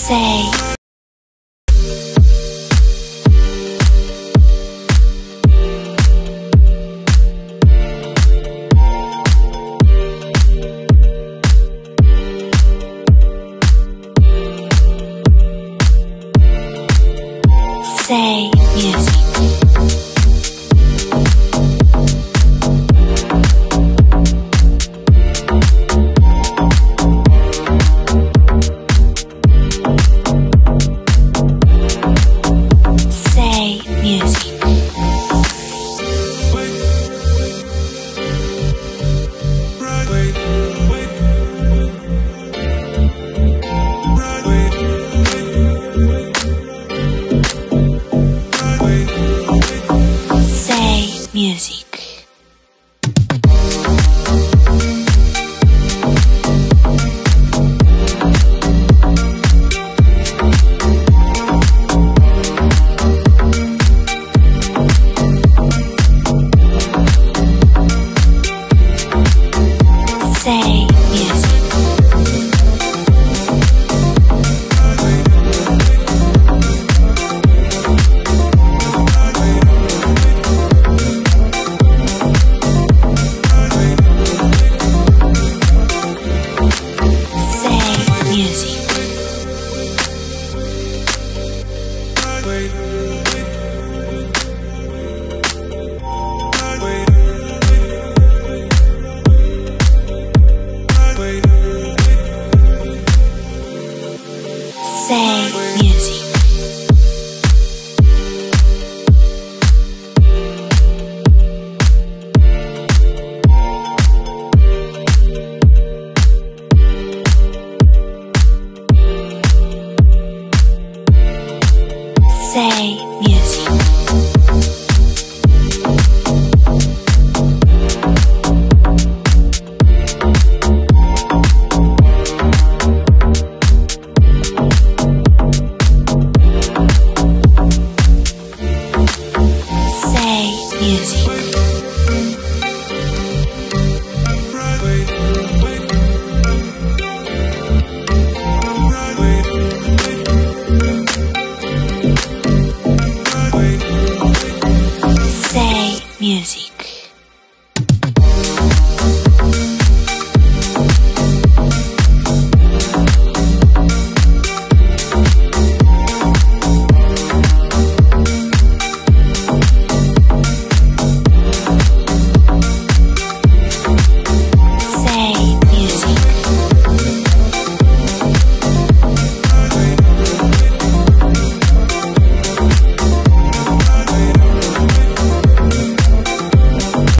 Say. Say music. music.